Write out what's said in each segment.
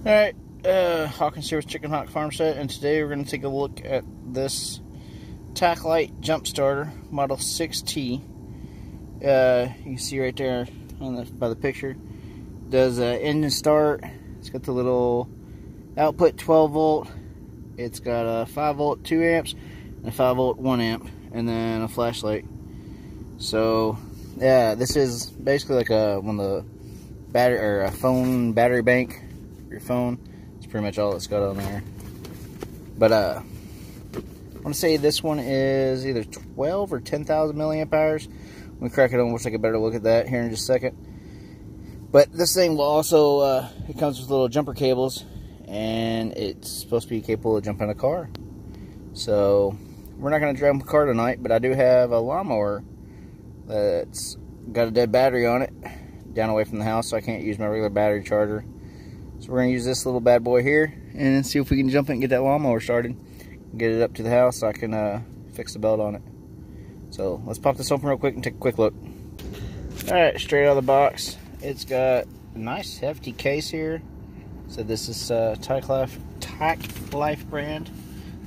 Alright, uh, Hawkins here with Chicken Hawk Farmstead, and today we're going to take a look at this Tacklife Jump Starter Model 6T. Uh, you can see right there on the, by the picture. Does uh, engine start. It's got the little output 12 volt. It's got a 5 volt 2 amps and a 5 volt 1 amp, and then a flashlight. So, yeah, this is basically like a one of the battery or a phone battery bank your phone. It's pretty much all it's got on there. But uh, I want to say this one is either 12 or 10,000 milliamp hours. When we crack it on, we'll take a better look at that here in just a second. But this thing will also, uh, it comes with little jumper cables, and it's supposed to be capable of jumping a car. So, we're not going to jump a car tonight, but I do have a lawnmower that's got a dead battery on it down away from the house, so I can't use my regular battery charger. So we're to use this little bad boy here and see if we can jump it and get that lawnmower started. Get it up to the house so I can uh, fix the belt on it. So let's pop this open real quick and take a quick look. Alright, straight out of the box. It's got a nice hefty case here. So this is uh, Tacklife, Life brand.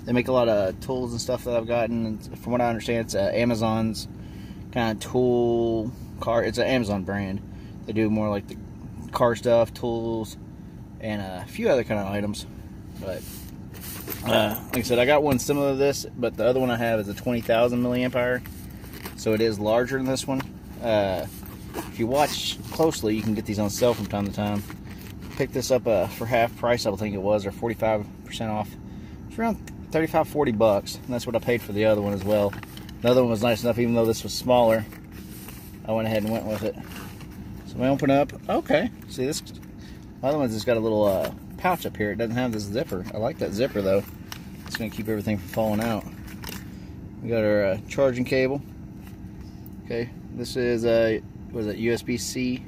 They make a lot of tools and stuff that I've gotten. From what I understand, it's uh, Amazon's kind of tool car. It's an Amazon brand. They do more like the car stuff, tools, and a few other kind of items. But uh, like I said, I got one similar to this, but the other one I have is a 20,000 milliamp hour, so it is larger than this one. Uh, if you watch closely, you can get these on sale from time to time. Picked this up uh, for half price, I think it was, or 45% off. It's around 35, 40 bucks, and that's what I paid for the other one as well. The other one was nice enough, even though this was smaller. I went ahead and went with it. So I open up. Okay, see this the other one's just got a little uh, pouch up here. It doesn't have this zipper. I like that zipper though. It's going to keep everything from falling out. We got our uh, charging cable. Okay, this is a was it USB-C.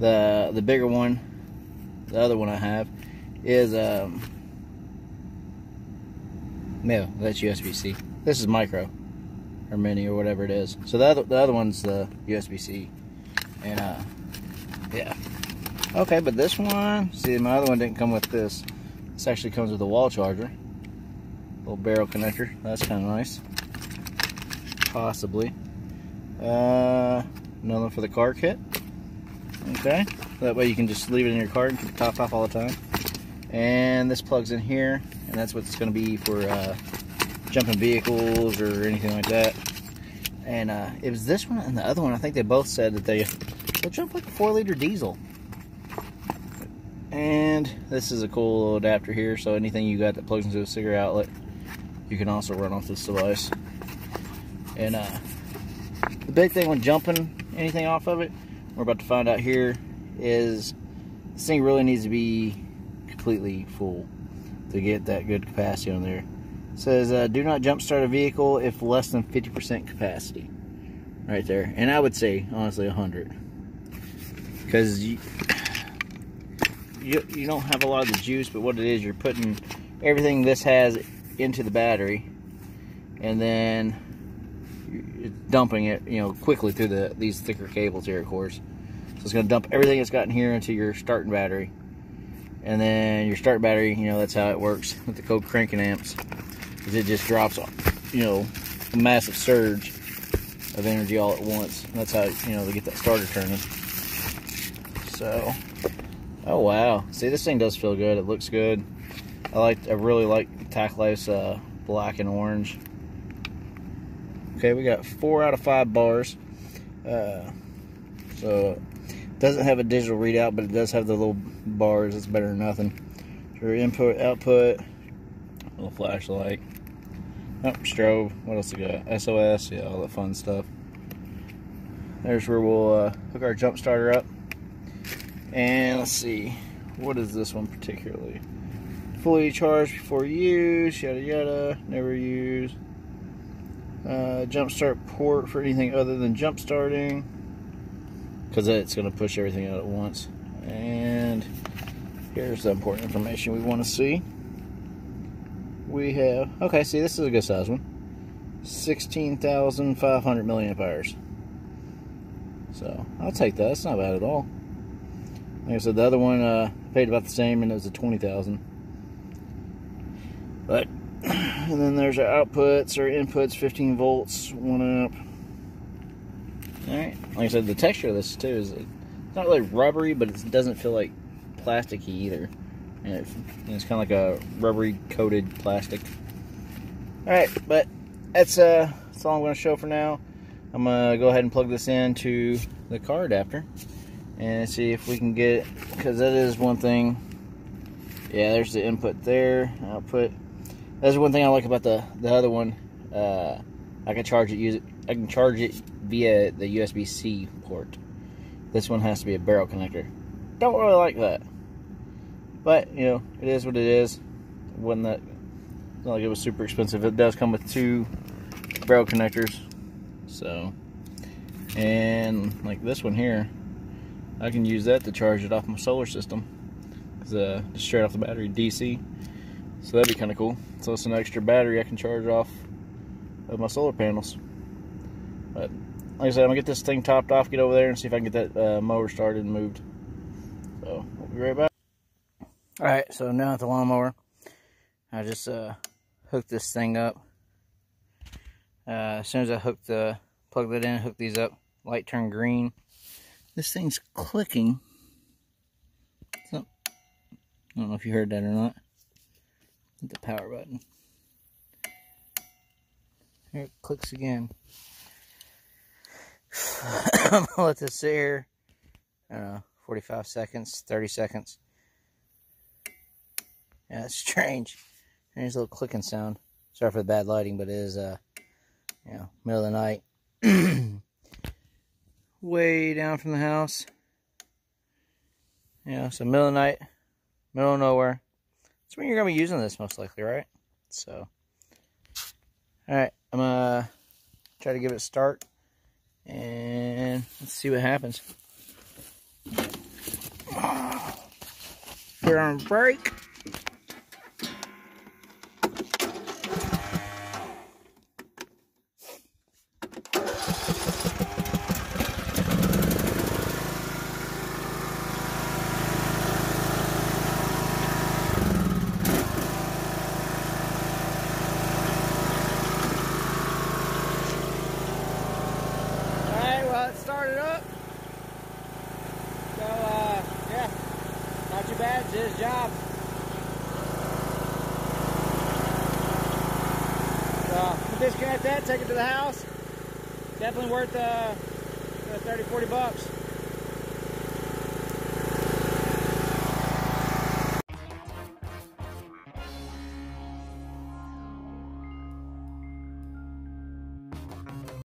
The the bigger one, the other one I have, is um no, that's USB-C. This is micro or mini or whatever it is. So the other the other one's the USB-C, and uh yeah. Okay, but this one, see my other one didn't come with this. This actually comes with a wall charger. Little barrel connector, that's kind of nice. Possibly. Uh, another for the car kit. Okay, that way you can just leave it in your car and keep the top off all the time. And this plugs in here, and that's what it's going to be for uh, jumping vehicles or anything like that. And uh, it was this one and the other one, I think they both said that they, they'll jump like a 4 liter diesel. And this is a cool little adapter here, so anything you got that plugs into a cigarette outlet, you can also run off this device. And uh, the big thing when jumping anything off of it, we're about to find out here, is this thing really needs to be completely full to get that good capacity on there. It says, uh, do not jump start a vehicle if less than 50% capacity. Right there. And I would say, honestly, 100. Because you, you don't have a lot of the juice, but what it is, you're putting everything this has into the battery, and then dumping it, you know, quickly through the these thicker cables here, of course. So it's going to dump everything it's got in here into your starting battery, and then your start battery, you know, that's how it works with the cold cranking amps, is it just drops, you know, a massive surge of energy all at once. And that's how you know they get that starter turning. So Oh wow! See, this thing does feel good. It looks good. I like. I really like Tacklife's uh, black and orange. Okay, we got four out of five bars. Uh, so doesn't have a digital readout, but it does have the little bars. It's better than nothing. Your input, output, little flashlight. Oh, strobe. What else we got? SOS. Yeah, all that fun stuff. There's where we'll uh, hook our jump starter up. And let's see, what is this one particularly? Fully charged before use, yada yada, never use. Uh, jump start port for anything other than jump starting, because it's going to push everything out at once. And here's the important information we want to see. We have, okay, see, this is a good size one 16,500 milliamp hours. So I'll take that, that's not bad at all. Like I said, the other one, uh, paid about the same, and it was a 20000 But, and then there's our outputs, or inputs, 15 volts, 1 amp. Alright, like I said, the texture of this too is it's not really rubbery, but it doesn't feel like plasticky either. And, it, and it's kind of like a rubbery coated plastic. Alright, but that's, uh, that's all I'm going to show for now. I'm going to go ahead and plug this into the car adapter and see if we can get because that is one thing. Yeah there's the input there output. That's one thing I like about the the other one. Uh, I can charge it use it I can charge it via the USB-C port. This one has to be a barrel connector. Don't really like that. But you know it is what it is. Wasn't that not like it was super expensive. It does come with two barrel connectors so. And like this one here I can use that to charge it off my solar system because uh, straight off the battery DC so that'd be kind of cool. So it's an extra battery I can charge off of my solar panels. But like I said I'm gonna get this thing topped off get over there and see if I can get that uh, mower started and moved. So we'll be right back. Alright so now at the lawnmower I just uh, hooked this thing up. Uh, as soon as I hooked the plug that in hook these up light turned green this thing's clicking. So, I don't know if you heard that or not. Hit the power button. Here it clicks again. I'm gonna let this sit here. I don't know, 45 seconds, 30 seconds. Yeah, it's strange. There's a little clicking sound. Sorry for the bad lighting, but it is, uh, you know, middle of the night. way down from the house. Yeah, so middle of night, middle of nowhere. That's when you're going to be using this most likely, right? So, alright, I'm going to try to give it a start. And let's see what happens. We're on brake. started up. So, uh, yeah, too his job. Disconnect that, take it to the house. Definitely worth uh, 30, 40 bucks.